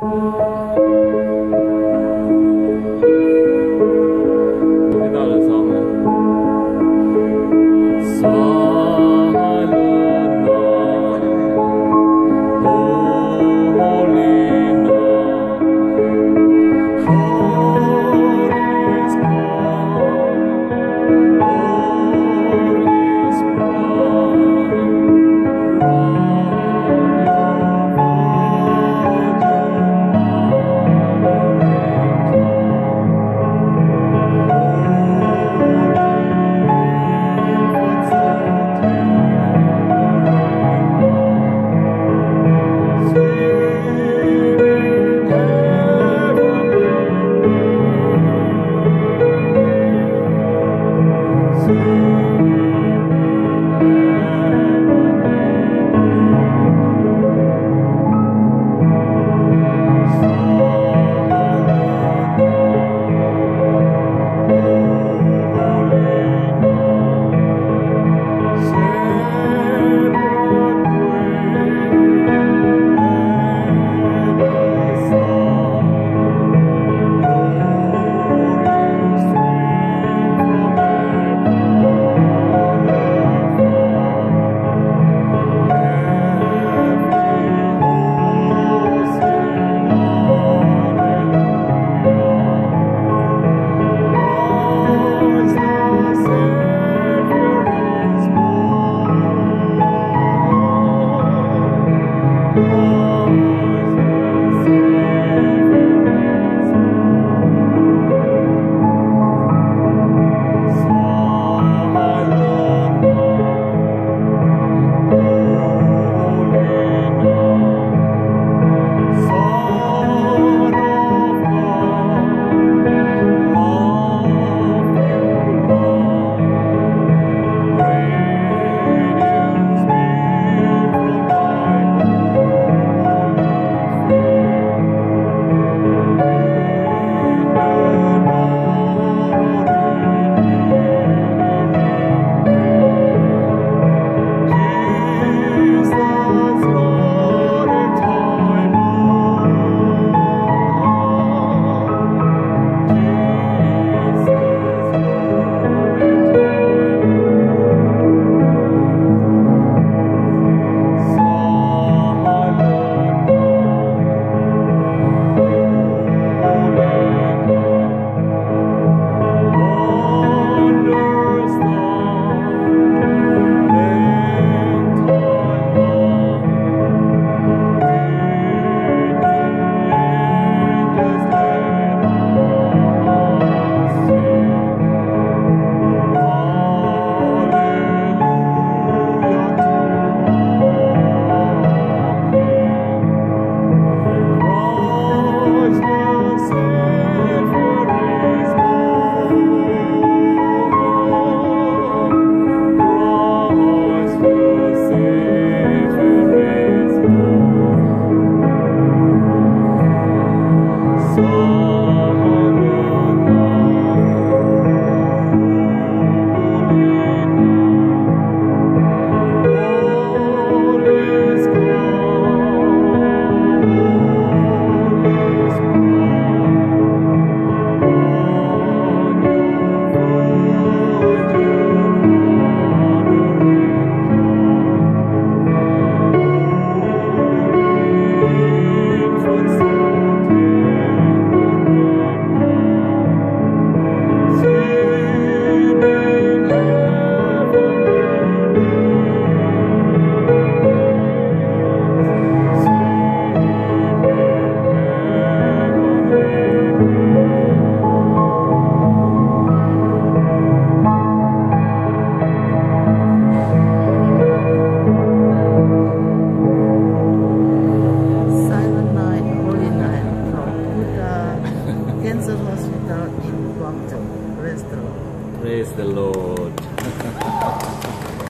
Thank Cancer Hospital in Guangzhou. Praise the Lord. Praise the Lord.